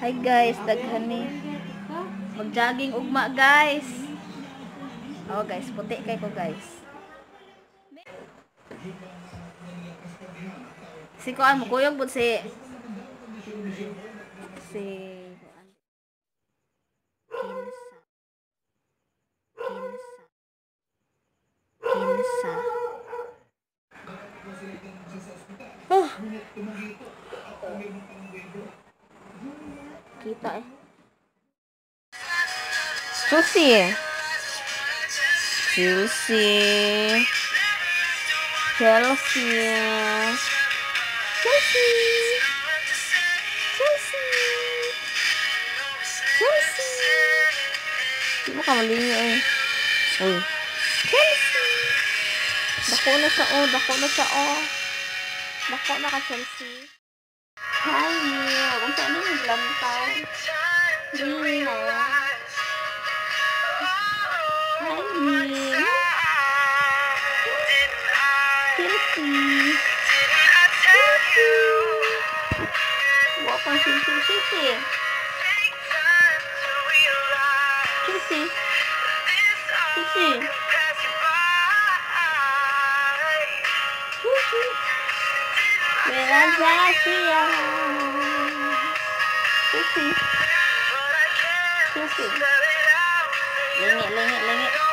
Hi guys, daghan ni. Mag-jogging ugma guys. Oh guys, puti kay ko guys. Si kuan mo kuyog pud si si kuan. Kinsa. Kinsa. Kinsa. Oh. Kita eh. Susi. Susi. Chelsea. Chelsea. Chelsea. Chelsea. Di mo ka malingi eh. Uy. Chelsea. Dako na siya oh. Dako na siya oh. Dako na ka Chelsea. Hi, Mia. Kung saan? Mia. Hi, Mia. Chelsea. Chelsea. Buat pang 舒服冷面冷面冷